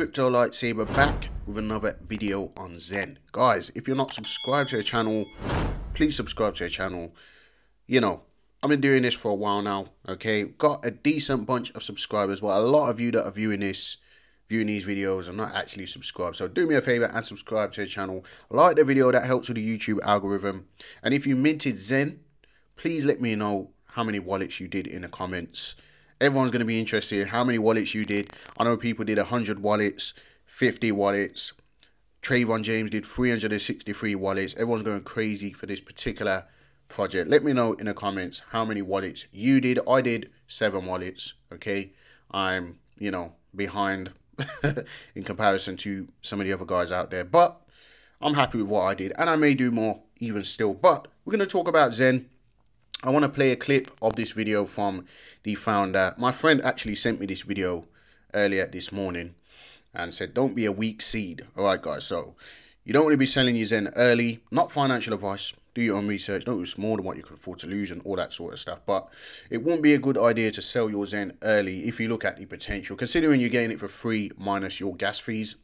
Crypto Lightsaber back with another video on XEN. Guys, if you're not subscribed to the channel, please subscribe to the channel. You know, I've been doing this for a while now, okay? Got a decent bunch of subscribers, but a lot of you that are viewing this, viewing these videos are not actually subscribed. So do me a favor and subscribe to the channel. Like the video, that helps with the YouTube algorithm. And if you minted XEN, please let me know how many wallets you did in the comments everyone's going to be interested in how many wallets you did. I know people did 100 wallets, 50 wallets. Trevon James did 363 wallets. Everyone's going crazy for this particular project. Let me know in the comments how many wallets you did. I did seven wallets. Okay. I'm, you know, behind in comparison to some of the other guys out there. But I'm happy with what I did. And I may do more even still. But we're going to talk about XEN. I want to play a clip of this video from the founder. My friend actually sent me this video earlier this morning and said, don't be a weak seed. All right, guys. So you don't want to be selling your XEN early. Not financial advice. Do your own research. Don't lose more than what you can afford to lose and all that sort of stuff. But it wouldn't be a good idea to sell your XEN early if you look at the potential, considering you're getting it for free minus your gas fees.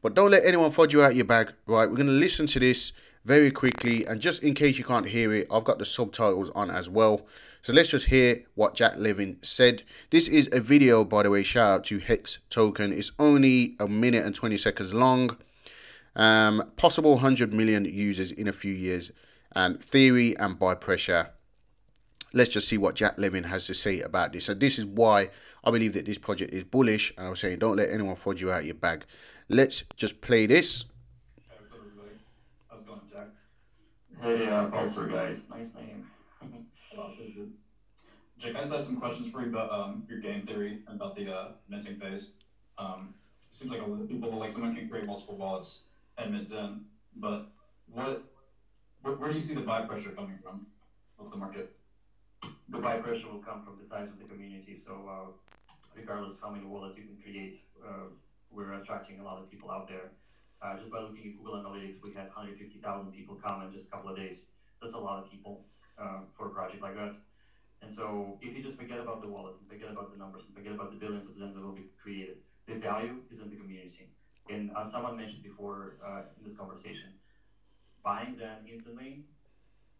But don't let anyone fudge you out your bag, right? We're going to listen to this very quickly. And just in case you can't hear it, I've got the subtitles on as well. So let's just hear what Jack Levin said. This is a video, by the way, shout out to Hex Token. It's only a minute and 20 seconds long. Um, possible 100 million users in a few years. And theory and buy pressure. Let's just see what Jack Levin has to say about this. So this is why I believe that this project is bullish. And I was saying, don't let anyone fudge you out your bag. Let's just play this. Hey, uh, Pulsar guys. Nice name. Jake, I just have some questions for you about um, your game theory and about the uh, minting phase. Um, it seems like a lot of people, like someone can create multiple wallets and mint XEN, but what, where, where do you see the buy pressure coming from of the market? The buy pressure will come from the size of the community. So uh, regardless how many wallets you can create, uh, we're attracting a lot of people out there. Uh, just by looking at Google Analytics, we had 150,000 people come in just a couple of days. That's a lot of people uh, for a project like that. And so if you just forget about the wallets and forget about the numbers and forget about the billions of XEN that will be created, the value is in the community. And as someone mentioned before uh, in this conversation, buying XEN instantly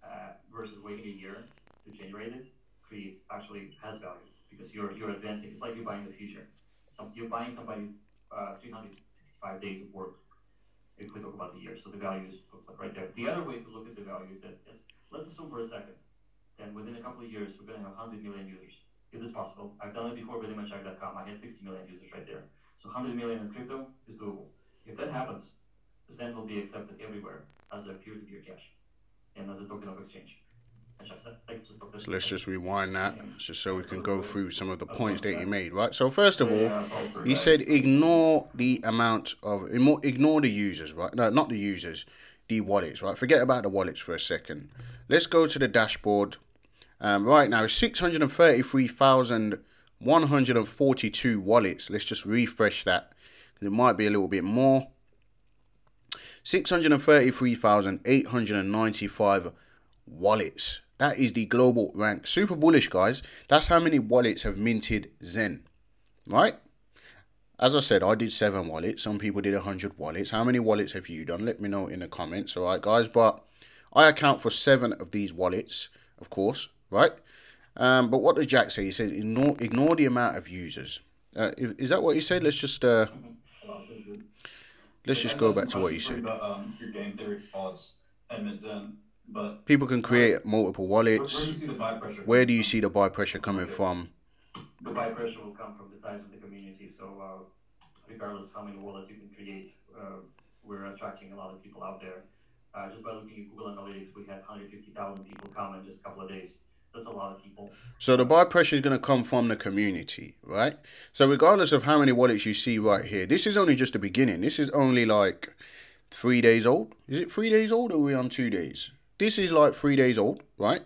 uh, versus waiting a year to generate it creates actually has value because you're you're advancing. It's like you're buying the future. Some, you're buying somebody's uh, 365 days of work if we talk about the year. So the value is right there. The other way to look at the value is that is, let's assume for a second, and within a couple of years, we're going to have 100 million users. Is this possible? I've done it before with ImageShack.com. I had 60 million users right there. So 100 million in crypto is doable. If that happens, XEN will be accepted everywhere as a peer-to-peer -peer cash and as a token of exchange. So let's just rewind that just so we can go through some of the points that he made, right? So first of all, he said ignore the amount of, ignore the users, right? No, not the users, the wallets, right? Forget about the wallets for a second. Let's go to the dashboard. Um, right now, 633,142 wallets. Let's just refresh that. It might be a little bit more. 633,895 wallets. That is the global rank. Super bullish, guys. That's how many wallets have minted XEN. Right? As I said, I did seven wallets. Some people did 100 wallets. How many wallets have you done? Let me know in the comments. All right, guys. But I account for seven of these wallets, of course. Right? Um, but what does Jack say? He says ignore, ignore the amount of users. Uh, is that what he said? Let's just... Uh, let's just go back to what you said. About, um, your game theory and XEN. But people can create multiple wallets. Where, where, do you see the buy pressure? Where do you see the buy pressure coming from? The buy pressure will come from the size of the community. So uh, regardless how many wallets you can create, uh, we're attracting a lot of people out there. Uh, just by looking at Google Analytics, we had 150,000 people come in just a couple of days. That's a lot of people. So the buy pressure is going to come from the community, right? So regardless of how many wallets you see right here, this is only just the beginning. This is only like three days old. Is it three days old or are we on two days? This is like three days old, right?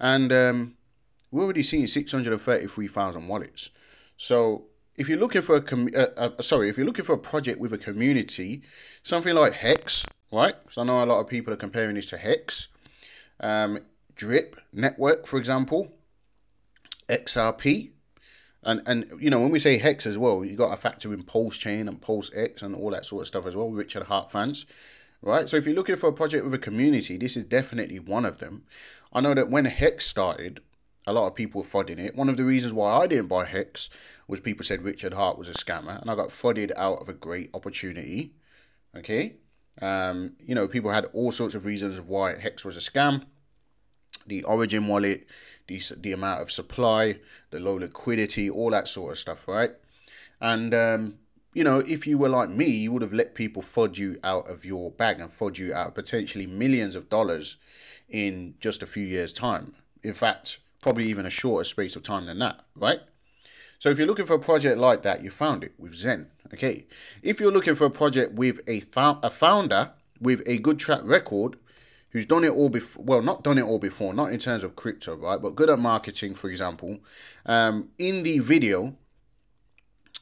And um, we're already seeing 633,000 wallets. So if you're looking for a, uh, uh, sorry, if you're looking for a project with a community, something like Hex, right? So I know a lot of people are comparing this to Hex. Um, Drip Network, for example, XRP, And and you know when we say hex as well, you got to factor in Pulse Chain and Pulse X and all that sort of stuff as well. Richard Heart fans, right? So if you're looking for a project with a community, this is definitely one of them. I know that when Hex started, a lot of people were flooding it. One of the reasons why I didn't buy Hex was people said Richard Heart was a scammer, and I got flooded out of a great opportunity. Okay, um, you know people had all sorts of reasons of why Hex was a scam. The Origin wallet, the the amount of supply, the low liquidity, all that sort of stuff, right? And um, you know, if you were like me, you would have let people fudge you out of your bag and fudge you out potentially millions of dollars in just a few years' time. In fact, probably even a shorter space of time than that, right? So if you're looking for a project like that, you found it with XEN. Okay. If you're looking for a project with a, a founder with a good track record, who's done it all before, well, not done it all before, not in terms of crypto, right? But good at marketing, for example. Um, in the video,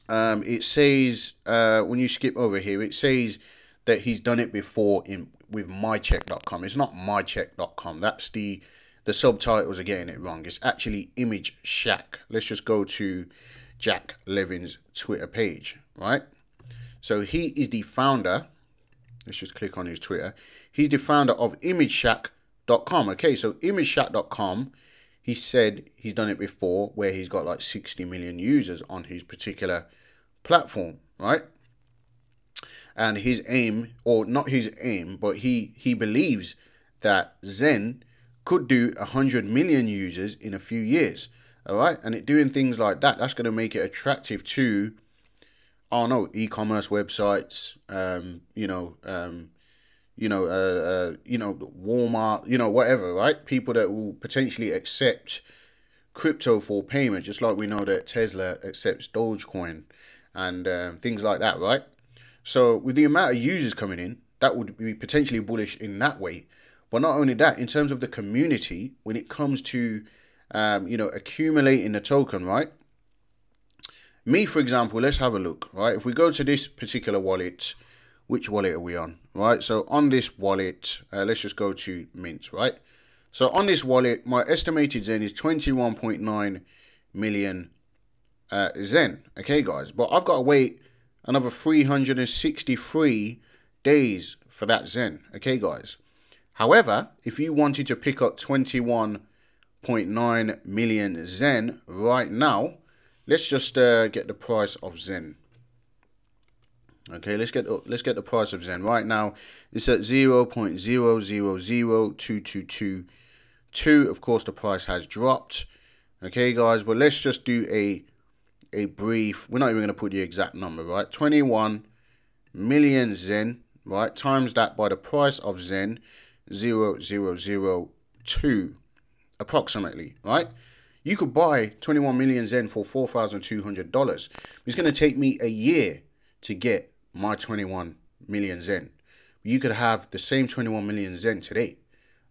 um, it says, uh, when you skip over here, it says that he's done it before in with mycheck.com. It's not mycheck.com. That's the the subtitles are getting it wrong. It's actually Image Shack. Let's just go to Jack Levin's Twitter page, right? So he is the founder. Let's just click on his Twitter. He's the founder of ImageShack.com. Okay, so ImageShack.com, he said he's done it before where he's got like 60 million users on his particular platform, right? And his aim, or not his aim, but he he believes that XEN could do 100 million users in a few years. All right. And it doing things like that, that's going to make it attractive to, I don't know, e-commerce websites, um, you know, um, you know, uh, uh, you know, Walmart, you know, whatever, right? People that will potentially accept crypto for payment, just like we know that Tesla accepts Dogecoin and uh, things like that, right? So with the amount of users coming in, that would be potentially bullish in that way. But not only that, in terms of the community, when it comes to, um, you know, accumulating the token, right? Me, for example, let's have a look, right? If we go to this particular wallet, which wallet are we on, right? So on this wallet, uh, let's just go to Mint, right? So on this wallet, my estimated XEN is 21.9 million uh, XEN, okay, guys? But I've got to wait another 363 days for that XEN, okay, guys? However, if you wanted to pick up 21.9 million XEN right now, let's just uh, get the price of XEN. Okay, let's get oh, let's get the price of XEN right now. It's at 0 0.000222. Of course, the price has dropped. Okay, guys, but let's just do a a brief. We're not even going to put the exact number, right? 21 million XEN, right? Times that by the price of XEN 0002 approximately, right? You could buy 21 million XEN for $4,200. It's going to take me a year to get my 21 million XEN. You could have the same 21 million XEN today.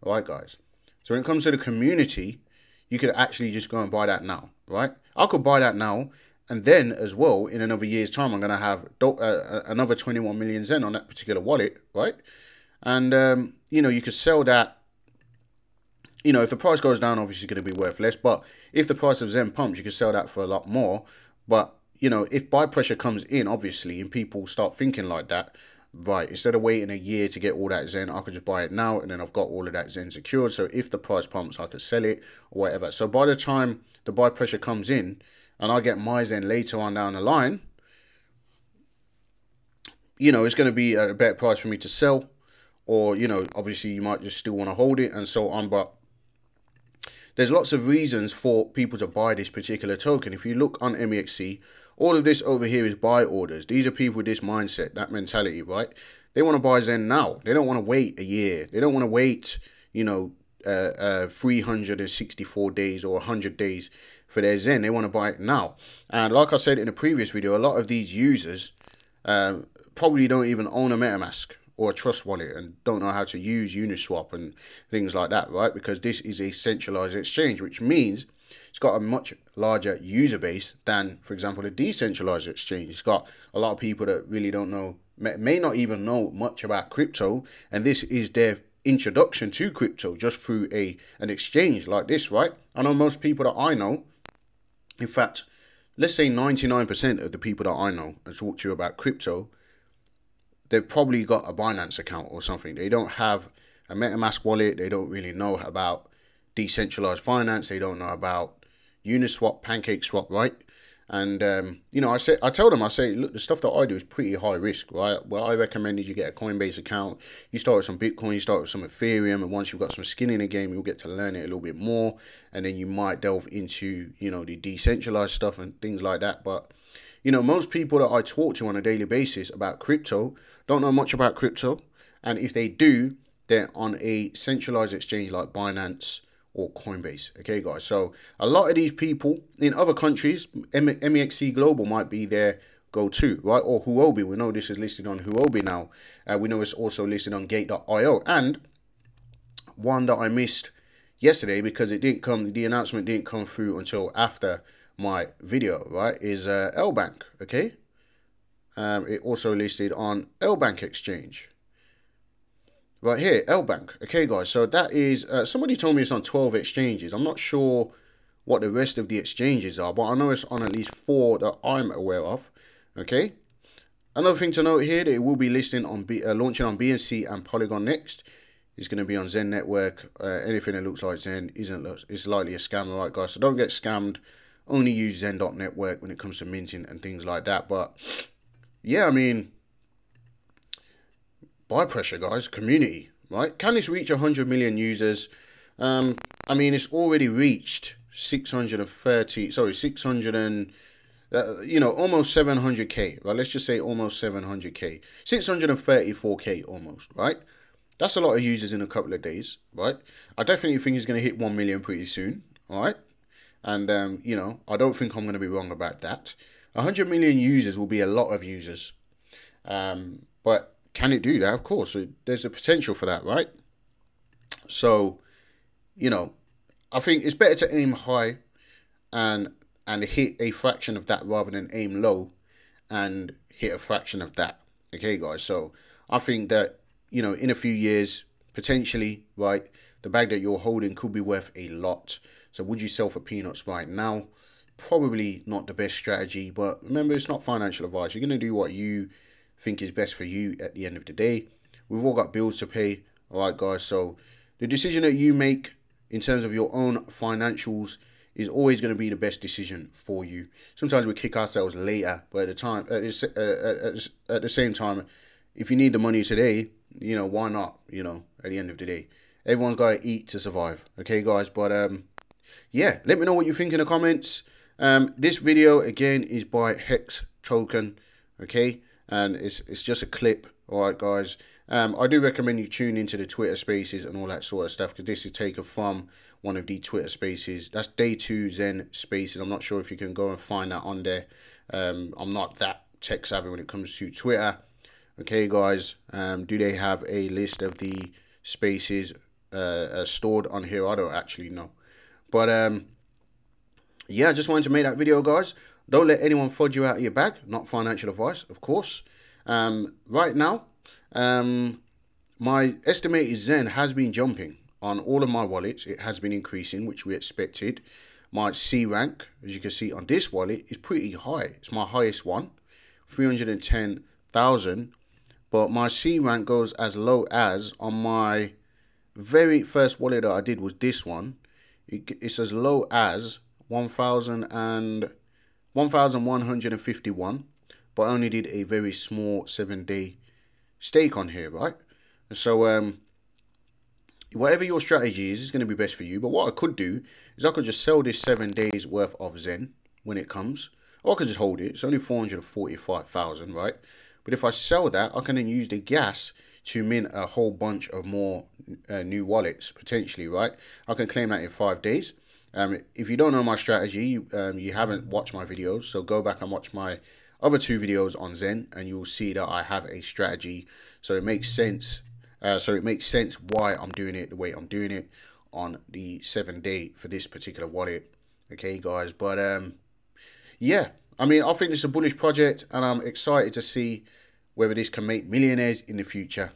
All right, guys. So when it comes to the community, you could actually just go and buy that now, right? I could buy that now. And then as well, in another year's time, I'm going to have uh, uh, another 21 million XEN on that particular wallet, right? And, um, you know, you could sell that. You know, if the price goes down, obviously it's going to be worth less. But if the price of XEN pumps, you could sell that for a lot more. But, you know, if buy pressure comes in, obviously, and people start thinking like that, right, instead of waiting a year to get all that XEN, I could just buy it now and then I've got all of that XEN secured. So if the price pumps, I could sell it or whatever. So by the time the buy pressure comes in and I get my XEN later on down the line, you know, it's going to be a better price for me to sell or you know obviously you might just still want to hold it and so on but there's lots of reasons for people to buy this particular token if you look on MEXC all of this over here is buy orders. These are people with this mindset that mentality right? They want to buy XEN now. They don't want to wait a year. They don't want to wait you know uh, uh, 364 days or 100 days for their XEN. They want to buy it now. And like I said in a previous video a lot of these users uh, probably don't even own a MetaMask or a trust wallet and don't know how to use Uniswap and things like that, right? Because this is a centralized exchange, which means it's got a much larger user base than, for example, a decentralized exchange. It's got a lot of people that really don't know, may not even know much about crypto, and this is their introduction to crypto just through a an exchange like this, right? I know most people that I know, in fact, let's say 99% of the people that I know and talk to you about crypto, they've probably got a Binance account or something. They don't have a MetaMask wallet. They don't really know about decentralized finance. They don't know about Uniswap, PancakeSwap, right? And um, you know, I say I tell them, I say, look, the stuff that I do is pretty high risk, right? Well, I recommend is you get a Coinbase account. You start with some Bitcoin, you start with some Ethereum, and once you've got some skin in the game, you'll get to learn it a little bit more, and then you might delve into you know the decentralized stuff and things like that. But you know, most people that I talk to on a daily basis about crypto don't know much about crypto, and if they do, they're on a centralized exchange like Binance or Coinbase. Okay, guys. So a lot of these people in other countries, MEXC Global might be their go-to, right? Or Huobi. We know this is listed on Huobi now. Uh, we know it's also listed on Gate.io. And one that I missed yesterday because it didn't come, the announcement didn't come through until after my video, right? Is uh, Bank. Okay. Um, it also listed on L Bank Exchange right here, L Bank. Okay, guys, so that is, uh, somebody told me it's on 12 exchanges. I'm not sure what the rest of the exchanges are, but I know it's on at least four that I'm aware of. Okay. Another thing to note here that it will be listing on B, uh, launching on BNB and Polygon next. It's going to be on XEN Network. Uh, anything that looks like XEN isn't it's likely a scam, right, guys? So don't get scammed. Only use xen.network when it comes to minting and things like that. But yeah, I mean, buy pressure, guys. Community, right? Can this reach 100 million users? Um, I mean, it's already reached 630, sorry, 600 and, uh, you know, almost 700k, right? Let's just say almost 700k. 634k almost, right? That's a lot of users in a couple of days, right? I definitely think he's going to hit 1 million pretty soon, all right? And, um, you know, I don't think I'm going to be wrong about that. 100 million users will be a lot of users. Um, but can it do that? Of course, there's a potential for that, right? So, you know, I think it's better to aim high and and hit a fraction of that rather than aim low and hit a fraction of that. Okay, guys. So I think that you know, in a few years, potentially, right, the bag that you're holding could be worth a lot. So would you sell for peanuts right now? Probably not the best strategy, but remember, it's not financial advice. You're going to do what you think is best for you at the end of the day. We've all got bills to pay, all right, guys. So the decision that you make in terms of your own financials is always going to be the best decision for you. Sometimes we kick ourselves later, but at the time, at, uh, at the same time, if you need the money today, you know why not? You know, at the end of the day, everyone's got to eat to survive. Okay, guys. But um, yeah, let me know what you think in the comments. Um, this video again is by Hex Token. Okay, and it's it's just a clip. All right, guys. Um, I do recommend you tune into the Twitter Spaces and all that sort of stuff because this is taken from one of the Twitter Spaces. That's day two XEN Spaces. I'm not sure if you can go and find that on there. Um, I'm not that tech savvy when it comes to Twitter. Okay, guys. Um, do they have a list of the spaces uh, uh, stored on here? I don't actually know. But um, yeah, I just wanted to make that video, guys. Don't let anyone fudge you out of your bag. Not financial advice, of course. Um, right now, um, my estimated XEN has been jumping on all of my wallets. It has been increasing, which we expected. My C rank, as you can see on this wallet, is pretty high. It's my highest one, 310,000. But my C rank goes as low as on my very first wallet that I did was this one. it's as low as 1,000 and 1151 but I only did a very small seven day stake on here right? So um whatever your strategy is is going to be best for you but what I could do is I could just sell this seven days worth of XEN when it comes. Or I could just hold it it's only 445,000 right? But if I sell that I can then use the gas to mint a whole bunch of more uh, new wallets potentially right? I can claim that in five days um, if you don't know my strategy, um, you haven't watched my videos, so go back and watch my other two videos on XEN, and you'll see that I have a strategy. So it makes sense. Uh, so it makes sense why I'm doing it the way I'm doing it on the seven day for this particular wallet. Okay, guys, but um, yeah, I mean, I think it's a bullish project, and I'm excited to see whether this can make millionaires in the future.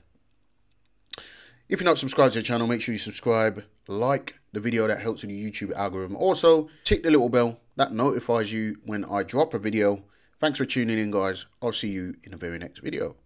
If you're not subscribed to the channel, make sure you subscribe, like, the video that helps with the YouTube algorithm. Also, tick the little bell that notifies you when I drop a video. Thanks for tuning in, guys. I'll see you in the very next video.